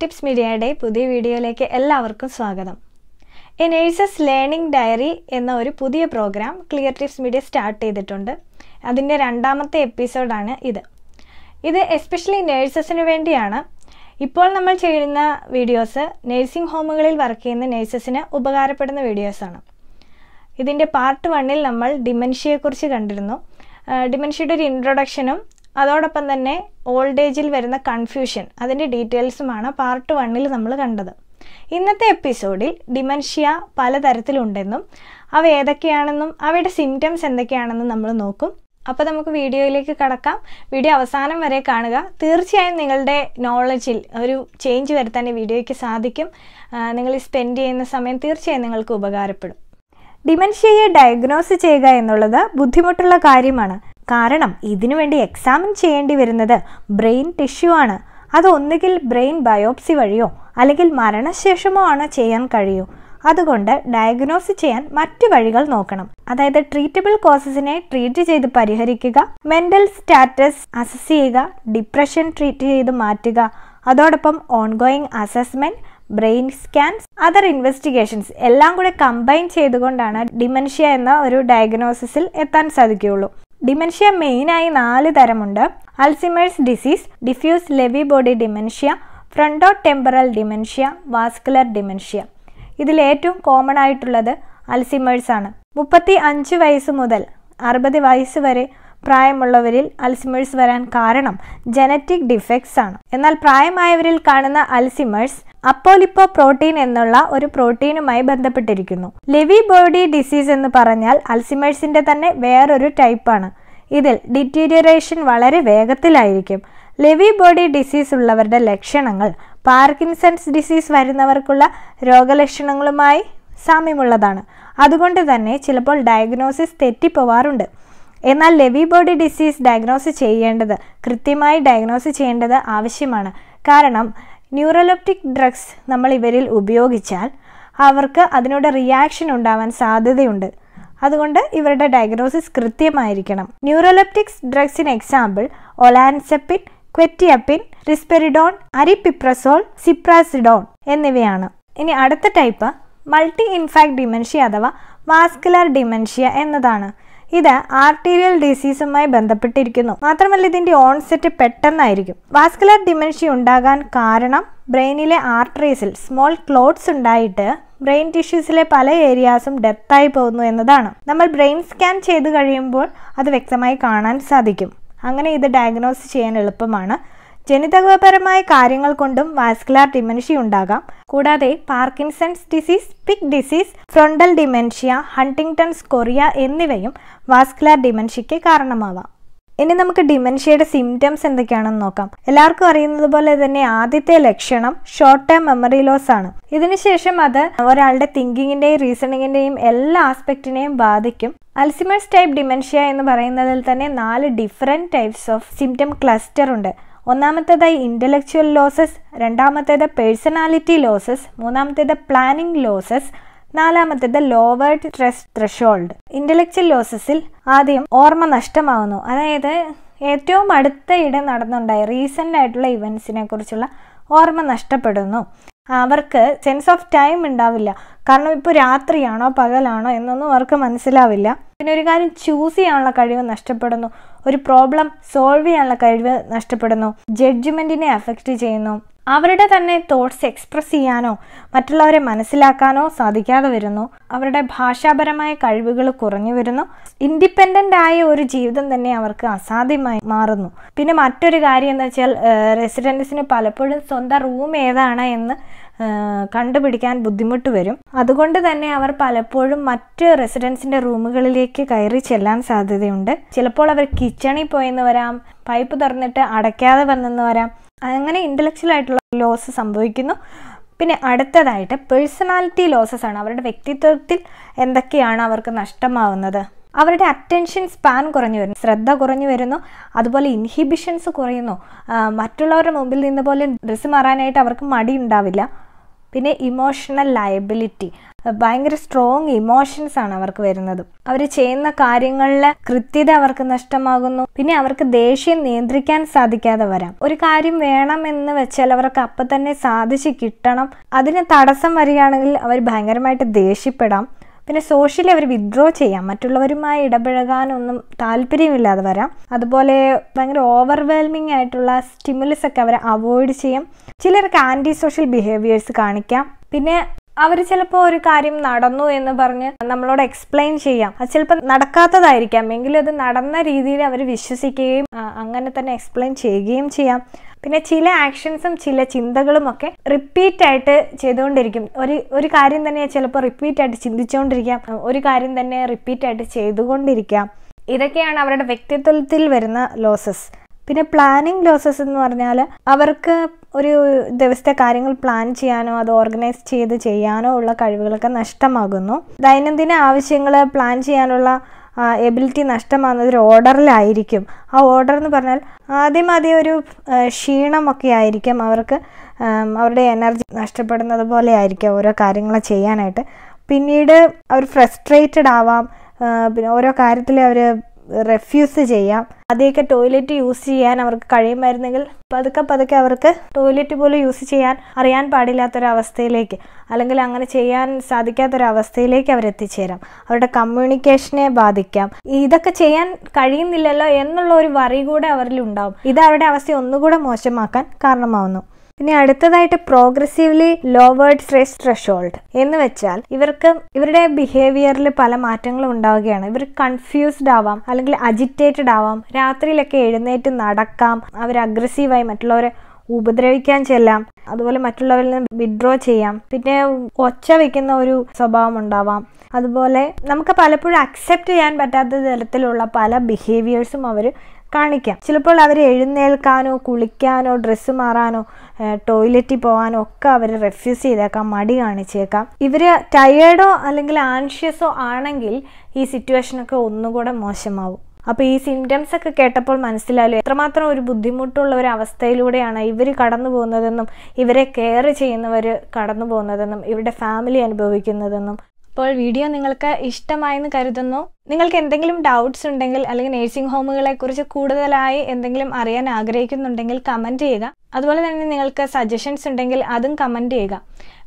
Tips മീഡിയയുടെ പുതിയ വീഡിയോയിലേക്ക് എല്ലാവർക്കും സ്വാഗതം. എ നേഴ്സസ് ലേണിംഗ് ഡയറി എന്ന ഒരു പുതിയ programme clear tips media start ചെയ്തിട്ടുണ്ട്. അതിന്റെ രണ്ടാമത്തെ എപ്പിസോഡാണ് ഇത്. ഇത് എസ്പെഷ്യലി നേഴ്സസിന് വേണ്ടിയാണ്. ഇപ്പോൾ നമ്മൾ ചെയ്യുന്ന വീഡിയോസ് നേഴ്സിംഗ് ഹോമുകളിൽ വർക്ക് ചെയ്യുന്ന നേഴ്സസിന് ഉപകാരപ്പെടുന്ന വീഡിയോസാണ് ഇതിന്റെ പാർട്ട് വണ്ണിൽ നമ്മൾ ഡിമെൻഷ്യയെക്കുറിച്ച് കണ്ടിരുന്നു. ഡിമെൻഷ്യയുടെ ഒരു ഇൻട്രൊഡക്ഷനും അതോടൊപ്പം തന്നെ ഓൾഡ് ഏജിൽ വരുന്ന കൺഫ്യൂഷൻ അതിന്റെ ഡീറ്റെയിൽസുമാണ് പാർട്ട് വണ്ണിൽ നമ്മൾ കണ്ടത്. ഇന്നത്തെ എപ്പിസോഡിൽ ഡിമൻഷ്യ പലതരത്തിലുണ്ടെന്നും അവ ഏതൊക്കെയാണെന്നും അവയുടെ സിംറ്റംസ് എന്തൊക്കെയാണെന്നും നമ്മൾ നോക്കും. അപ്പോൾ നമുക്ക് വീഡിയോയിലേക്ക് കടക്കാം. വീഡിയോ അവസാനം വരെ കാണുക. തീർച്ചയായും നിങ്ങളുടെ നോളജിൽ ഒരു ചേഞ്ച് വരുത്താൻ ഈ വീഡിയോയ്ക്ക് സാധിക്കും. നിങ്ങൾ സ്പെൻഡ് ചെയ്യുന്ന സമയം തീർച്ചയായും നിങ്ങൾക്ക് ഉപകാരപ്പെടും. ഡിമൻഷ്യയെ ഡയഗ്നോസ് ചെയ്യുക എന്നുള്ളത് ബുദ്ധിമുട്ടുള്ള കാര്യമാണ്. കാരണം ഇതിനു വേണ്ടി എക്സാമിൻ ചെയ്യേണ്ടി വരുന്നത് ബ്രെയിൻ ടിഷ്യൂ ആണ്. അത് ഒന്നുകിൽ ബ്രെയിൻ ബയോപ്സി വഴിയോ അല്ലെങ്കിൽ മരണശേഷമോ ആണ് ചെയ്യാൻ കഴിയൂ. അതുകൊണ്ട് ഡയഗ്നോസ് ചെയ്യാൻ മറ്റു വഴികൾ നോക്കണം. അതായത് ട്രീറ്റബിൾ കോസസിനെ ട്രീറ്റ് ചെയ്ത് പരിഹരിക്കുക മെന്റൽ സ്റ്റാറ്റസ് അസസ് ചെയ്യുക ഡിപ്രഷൻ ട്രീറ്റ് ചെയ്ത് മാറ്റുക അതോടൊപ്പം ongoing assessment brain scans other investigations എല്ലാം കൂടെ കമ്പൈൻ ചെയ്തുകൊണ്ടാണ് ഡിമെൻഷ്യ എന്ന ഒരു ഡയഗ്നോസിസിൽ എത്താൻ സാധിക്കുകയുള്ളൂ. ഡിമെൻഷ്യ മെയിനായി നാല് തരമുണ്ട്. Alzheimer's disease diffuse Lewy body dementia fronto temporal dementia vascular dementia. ഇതിൽ ഏറ്റവും കോമൺ ആയിട്ടുള്ളത് അൽസിമേഴ്സ് ആണ് മുപ്പത്തി അഞ്ച് വയസ്സ് മുതൽ അറുപത് വയസ്സ് വരെ പ്രായമുള്ളവരിൽ അൽസിമേഴ്സ് വരാൻ കാരണം ജനറ്റിക് ഡിഫക്ട്സ് ആണ്. എന്നാൽ പ്രായമായവരിൽ കാണുന്ന അൽസിമേഴ്സ് അപ്പോലിപ്പോ പ്രോട്ടീൻ എന്നുള്ള ഒരു പ്രോട്ടീനുമായി ബന്ധപ്പെട്ടിരിക്കുന്നു. ലെവി ബോഡി ഡിസീസ് എന്ന് പറഞ്ഞാൽ അൽസിമേഴ്സിന്റെ തന്നെ വേറൊരു ടൈപ്പാണ് ഇതിൽ ഡിറ്റീരിയറേഷൻ വളരെ വേഗത്തിലായിരിക്കും. ലെവി ബോഡി ഡിസീസ് ഉള്ളവരുടെ ലക്ഷണങ്ങൾ പാർക്കിൻസൺസ് ഡിസീസ് വരുന്നവർക്കുള്ള രോഗലക്ഷണങ്ങളുമായി സാമ്യമുള്ളതാണ്. അതുകൊണ്ട് തന്നെ ചിലപ്പോൾ ഡയഗ്നോസിസ് തെറ്റിപ്പോവാറുണ്ട്. എന്നാൽ ലെവി ബോഡി ഡിസീസ് ഡയഗ്നോസ് ചെയ്യേണ്ടത് കൃത്യമായി ഡയഗ്നോസ് ചെയ്യേണ്ടത് ആവശ്യമാണ്. കാരണം ന്യൂറോലെപ്റ്റിക് ഡ്രഗ്സ് നമ്മൾ ഇവരിൽ ഉപയോഗിച്ചാൽ അവർക്ക് അതിനോട് റിയാക്ഷൻ ഉണ്ടാവാൻ സാധ്യതയുണ്ട്. അതുകൊണ്ട് ഇവരുടെ ഡയഗ്നോസിസ് കൃത്യമായിരിക്കണം. Neuroleptics ഡ്രഗ്സിന് example olanzapine quetiapine risperidone aripiprazole ziprasidone എന്നിവയാണ്. ഇനി അടുത്ത ടൈപ്പ് മൾട്ടി ഇൻഫാക്ട് ഡിമെൻഷ്യ അഥവാ വാസ്കുലർ ഡിമെൻഷ്യ എന്നതാണ്. ഇത് ആർട്ടീരിയൽ ഡിസീസുമായി ബന്ധപ്പെട്ടിരിക്കുന്നു. മാത്രമല്ല ഇതിന്റെ ഓൺസെറ്റ് പെട്ടെന്നായിരിക്കും. വാസ്കുലർ ഡിമെൻഷ്യ ഉണ്ടാകാൻ കാരണം ബ്രെയിനിലെ ആർട്ടറീസിൽ സ്മോൾ ക്ലോട്ട്സ് ഉണ്ടായിട്ട് ബ്രെയിൻ ടിഷ്യൂസിലെ പല ഏരിയാസും ഡെത്തായി പോകുന്നു എന്നതാണ്. നമ്മൾ ബ്രെയിൻ സ്കാൻ ചെയ്ത് കഴിയുമ്പോൾ അത് വ്യക്തമായി കാണാൻ സാധിക്കും. അങ്ങനെ ഇത് ഡയഗ്നോസ് ചെയ്യാൻ എളുപ്പമാണ്. ജനിതകപരമായ കാര്യങ്ങൾ കൊണ്ടും വാസ്കുലാർ ഡിമെൻഷ്യ ഉണ്ടാകാം. കൂടാതെ Parkinson's disease Pick disease frontal dementia Huntington's chorea എന്നിവയും വാസ്കുലാർ ഡിമെൻഷ്യയ്ക്ക് കാരണമാവാം. ഇനി നമുക്ക് ഡിമെൻഷ്യയുടെ സിംറ്റംസ് എന്തൊക്കെയാണെന്ന് നോക്കാം. എല്ലാവർക്കും അറിയുന്നത് പോലെ തന്നെ ആദ്യത്തെ ലക്ഷണം ഷോർട്ട് ടേം മെമ്മറി ലോസ് ആണ് ഇതിനുശേഷം അത് ഒരാളുടെ തിങ്കിങ്ങിന്റെയും റീസണിങ്ങിന്റെയും എല്ലാ ആസ്പെക്റ്റിനെയും ബാധിക്കും. അൽസിമേഴ്സ് ടൈപ്പ് ഡിമെൻഷ്യ എന്ന് പറയുന്നതിൽ തന്നെ നാല് different types of symptom cluster ഉണ്ട്. ഒന്നാമത്തേതായി ഇന്റലക്ച്വൽ ലോസസ് രണ്ടാമത്തേത് പേഴ്സണാലിറ്റി ലോസസ് മൂന്നാമത്തേത് പ്ലാനിംഗ് ലോസസ് നാലാമത്തേത് ലോവേർഡ് സ്ട്രെസ് ത്രഷോൾഡ് ഇന്റലക്ച്വൽ ലോസസിൽ ആദ്യം ഓർമ്മ നഷ്ടമാവുന്നു. അതായത് ഏറ്റവും അടുത്ത അടുത്തയിടെ നടന്നുണ്ടായ റീസെന്റ് ആയിട്ടുള്ള ഇവൻസിനെ കുറിച്ചുള്ള ഓർമ്മ നഷ്ടപ്പെടുന്നു. അവർക്ക് സെൻസ് ഓഫ് ടൈം ഉണ്ടാവില്ല. കാരണം ഇപ്പോൾ രാത്രിയാണോ പകലാണോ എന്നൊന്നും അവർക്ക് മനസ്സിലാവില്ല. പിന്നെ ഒരു കാര്യം ചൂസ് ചെയ്യാനുള്ള കഴിവ് നഷ്ടപ്പെടുന്നു. ഒരു പ്രോബ്ലം സോൾവ് ചെയ്യാനുള്ള കഴിവ് നഷ്ടപ്പെടുന്നു. ജഡ്ജ്മെന്റിനെ അഫക്റ്റ് ചെയ്യുന്നു. അവരുടെ തന്നെ തോട്ട്സ് എക്സ്പ്രസ് ചെയ്യാനോ മറ്റുള്ളവരെ മനസ്സിലാക്കാനോ സാധിക്കാതെ വരുന്നു. അവരുടെ ഭാഷാപരമായ കഴിവുകൾ കുറഞ്ഞു വരുന്നു. ഇൻഡിപെൻഡന്റ് ആയ ഒരു ജീവിതം തന്നെ അവർക്ക് അസാധ്യമായി മാറുന്നു. പിന്നെ മറ്റൊരു കാര്യം എന്ന് വെച്ചാൽ റെസിഡൻസിന് പലപ്പോഴും സ്വന്തം റൂം ഏതാണ് എന്ന് കണ്ടുപിടിക്കാൻ ബുദ്ധിമുട്ട് വരും. അതുകൊണ്ട് തന്നെ അവർ പലപ്പോഴും മറ്റ് റെസിഡൻസിന്റെ റൂമുകളിലേക്ക് കയറി ചെല്ലാൻ സാധ്യതയുണ്ട്. ചിലപ്പോൾ അവർ കിച്ചണിൽ പോയെന്ന് വരാം പൈപ്പ് തുറന്നിട്ട് അടയ്ക്കാതെ വന്നെന്ന് വരാം. അങ്ങനെ ഇന്റലക്ച്വൽ ആയിട്ടുള്ള ലോസ് സംഭവിക്കുന്നു. പിന്നെ അടുത്തതായിട്ട് പേഴ്സണാലിറ്റി ലോസസ് ആണ്. അവരുടെ വ്യക്തിത്വത്തിൽ എന്തൊക്കെയാണ് അവർക്ക് നഷ്ടമാവുന്നത്? അവരുടെ അറ്റൻഷൻ സ്പാൻ കുറഞ്ഞു വരുന്നു ശ്രദ്ധ കുറഞ്ഞു വരുന്നു അതുപോലെ ഇൻഹിബിഷൻസ് കുറയുന്നു. മറ്റുള്ളവരുടെ മുമ്പിൽ നിന്ന് പോലെ ഡ്രസ്സ് മാറാനായിട്ട് അവർക്ക് മടി ഉണ്ടാവില്ല. പിന്നെ ഇമോഷണൽ ലയബിലിറ്റി ഭയങ്കര സ്ട്രോങ് ഇമോഷൻസ് ആണ് അവർക്ക് വരുന്നത്. അവർ ചെയ്യുന്ന കാര്യങ്ങളിലെ കൃത്യത അവർക്ക് നഷ്ടമാകുന്നു. പിന്നെ അവർക്ക് ദേഷ്യം നിയന്ത്രിക്കാൻ സാധിക്കാതെ വരാം. ഒരു കാര്യം വേണം എന്ന് വെച്ചാൽ അവർക്ക് അപ്പം തന്നെ സാധിച്ചു കിട്ടണം. അതിന് തടസ്സം വരികയാണെങ്കിൽ അവർ ഭയങ്കരമായിട്ട് ദേഷ്യപ്പെടാം. പിന്നെ സോഷ്യലി അവർ വിഡ്രോ ചെയ്യാം. മറ്റുള്ളവരുമായി ഇടപഴകാനൊന്നും താല്പര്യമില്ലാതെ വരാം. അതുപോലെ ഭയങ്കര ഓവർവെൽമിംഗ് ആയിട്ടുള്ള സ്റ്റിമുലസ് ഒക്കെ അവരെ അവോയ്ഡ് ചെയ്യാം. ചിലർക്ക് ആന്റി സോഷ്യൽ ബിഹേവിയേഴ്സ് കാണിക്കാം. പിന്നെ അവർ ചിലപ്പോൾ ഒരു കാര്യം നടന്നു എന്ന് പറഞ്ഞ് നമ്മളോട് എക്സ്പ്ലെയിൻ ചെയ്യാം. അത് ചിലപ്പോൾ നടക്കാത്തതായിരിക്കാം. എങ്കിലും അത് നടന്ന രീതിയിൽ അവർ വിശ്വസിക്കുകയും അങ്ങനെ തന്നെ എക്സ്പ്ലെയിൻ ചെയ്യുകയും ചെയ്യാം. പിന്നെ ചില ആക്ഷൻസും ചില ചിന്തകളും ഒക്കെ റിപ്പീറ്റ് ആയിട്ട് ചെയ്തുകൊണ്ടിരിക്കും. ഒരു ഒരു കാര്യം തന്നെ ചിലപ്പോൾ റിപ്പീറ്റ് ആയിട്ട് ചിന്തിച്ചുകൊണ്ടിരിക്കാം ഒരു കാര്യം തന്നെ റിപ്പീറ്റ് ആയിട്ട് ചെയ്തുകൊണ്ടിരിക്കാം. ഇതൊക്കെയാണ് അവരുടെ വ്യക്തിത്വത്തിൽ വരുന്ന ലോസസ് പിന്നെ പ്ലാനിങ് ലോസസ് എന്ന് പറഞ്ഞാൽ അവർക്ക് ഒരു ദിവസത്തെ കാര്യങ്ങൾ പ്ലാൻ ചെയ്യാനോ അത് ഓർഗനൈസ് ചെയ്ത് ചെയ്യാനോ ഉള്ള കഴിവുകളൊക്കെ നഷ്ടമാകുന്നു. ദൈനംദിന ആവശ്യങ്ങൾ പ്ലാൻ ചെയ്യാനുള്ള എബിലിറ്റി നഷ്ടമാകുന്നത് ഒരു ഓർഡറിലായിരിക്കും ആ ഓർഡർ എന്ന് പറഞ്ഞാൽ ആദ്യം ആദ്യം ഒരു ക്ഷീണമൊക്കെ ആയിരിക്കും. അവർക്ക് അവരുടെ എനർജി നഷ്ടപ്പെടുന്നത് പോലെ ആയിരിക്കും ഓരോ കാര്യങ്ങൾ ചെയ്യാനായിട്ട്. പിന്നീട് അവർ ഫ്രസ്ട്രേറ്റഡ് ആവാം. പിന്നെ ഓരോ കാര്യത്തിൽ അവർ റെഫ്യൂസ് ചെയ്യാം. ആദ്യമൊക്കെ ടോയ്ലറ്റ് യൂസ് ചെയ്യാൻ അവർക്ക് കഴിയുമായിരുന്നെങ്കിൽ പതുക്കെ പതുക്കെ അവർക്ക് ടോയ്ലറ്റ് പോലും യൂസ് ചെയ്യാൻ അറിയാൻ പാടില്ലാത്തൊരവസ്ഥയിലേക്ക് അല്ലെങ്കിൽ അങ്ങനെ ചെയ്യാൻ സാധിക്കാത്തൊരവസ്ഥയിലേക്ക് അവർ എത്തിച്ചേരാം. അവരുടെ കമ്മ്യൂണിക്കേഷനെ ബാധിക്കാം. ഇതൊക്കെ ചെയ്യാൻ കഴിയുന്നില്ലല്ലോ എന്നുള്ള ഒരു വറി കൂടെ അവരിൽ ഉണ്ടാവും ഇത് അവരുടെ അവസ്ഥ ഒന്നുകൂടെ മോശമാക്കാൻ കാരണമാവുന്നു. പിന്നെ അടുത്തതായിട്ട് പ്രോഗ്രസീവ്ലി ലോവേർഡ് സ്ട്രെസ് ത്രഷോൾഡ് എന്ന് വെച്ചാൽ ഇവർക്ക് ഇവരുടെ ബിഹേവിയറിൽ പല മാറ്റങ്ങളും ഉണ്ടാവുകയാണ്. ഇവർ കൺഫ്യൂസ്ഡ് ആവാം അല്ലെങ്കിൽ അജിറ്റേറ്റഡ് ആവാം രാത്രിയിലൊക്കെ എഴുന്നേറ്റ് നടക്കാം അവർ അഗ്രസീവായി മറ്റുള്ളവരെ ഉപദ്രവിക്കാൻ ചെല്ലാം അതുപോലെ മറ്റുള്ളവരിൽ നിന്ന് വിഡ്രോ ചെയ്യാം. പിന്നെ ഒച്ച വെക്കുന്ന ഒരു സ്വഭാവം ഉണ്ടാവാം. അതുപോലെ നമുക്ക് പലപ്പോഴും അക്സെപ്റ്റ് ചെയ്യാൻ പറ്റാത്ത തരത്തിലുള്ള പല ബിഹേവിയേഴ്സും അവർ കാണിക്കാം. ചിലപ്പോൾ അവർ എഴുന്നേൽക്കാനോ കുളിക്കാനോ ഡ്രസ്സ് മാറാനോ ടോയ്ലറ്റിൽ പോകാനോ ഒക്കെ അവർ റെഫ്യൂസ് ചെയ്തേക്കാം മടി കാണിച്ചേക്കാം. ഇവർ ടയേർഡോ അല്ലെങ്കിൽ ആൻഷ്യസോ ആണെങ്കിൽ ഈ സിറ്റുവേഷനൊക്കെ ഒന്നുകൂടെ മോശമാവും. അപ്പോൾ ഈ സിംറ്റംസ് ഒക്കെ കേട്ടപ്പോൾ മനസ്സിലായാലും എത്രമാത്രം ഒരു ബുദ്ധിമുട്ടുള്ള ഒരു അവസ്ഥയിലൂടെയാണ് ഇവർ കടന്നു പോകുന്നതെന്നും ഇവരെ കെയർ ചെയ്യുന്നവർ കടന്നു പോകുന്നതെന്നും ഇവരുടെ ഫാമിലി അനുഭവിക്കുന്നതെന്നും. അപ്പോൾ വീഡിയോ നിങ്ങൾക്ക് ഇഷ്ടമായെന്ന് കരുതുന്നു. നിങ്ങൾക്ക് എന്തെങ്കിലും ഡൗട്ട്സ് ഉണ്ടെങ്കിൽ അല്ലെങ്കിൽ നേഴ്സിംഗ് ഹോമുകളെ കുറിച്ച് കൂടുതലായി എന്തെങ്കിലും അറിയാൻ ആഗ്രഹിക്കുന്നുണ്ടെങ്കിൽ കമന്റ് ചെയ്യുക. അതുപോലെ തന്നെ നിങ്ങൾക്ക് സജഷൻസ് ഉണ്ടെങ്കിൽ അതും കമന്റ് ചെയ്യുക.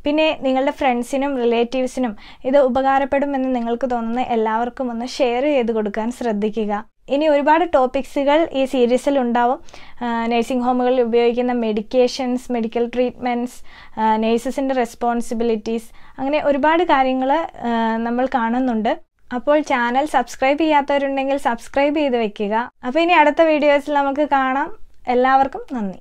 പിന്നെ നിങ്ങളുടെ ഫ്രണ്ട്സിനും റിലേറ്റീവ്സിനും ഇത് ഉപകാരപ്പെടുമെന്ന് നിങ്ങൾക്ക് തോന്നുന്ന എല്ലാവർക്കും ഒന്ന് ഷെയർ ചെയ്ത് കൊടുക്കാൻ ശ്രദ്ധിക്കുക. ഇനി ഒരുപാട് ടോപ്പിക്സുകൾ ഈ സീരീസിൽ ഉണ്ടാവും നഴ്സിംഗ് ഹോമുകളിൽ ഉപയോഗിക്കുന്ന മെഡിക്കേഷൻസ് മെഡിക്കൽ ട്രീറ്റ്മെന്റ്സ് നേഴ്സസിന്റെ റെസ്പോൺസിബിലിറ്റീസ് അങ്ങനെ ഒരുപാട് കാര്യങ്ങൾ നമ്മൾ കാണുന്നുണ്ട്. അപ്പോൾ ചാനൽ സബ്സ്ക്രൈബ് ചെയ്യാത്തവരുണ്ടെങ്കിൽ സബ്സ്ക്രൈബ് ചെയ്ത് വെക്കുക. അപ്പോൾ ഇനി അടുത്ത വീഡിയോസിൽ നമുക്ക് കാണാം. എല്ലാവർക്കും നന്ദി.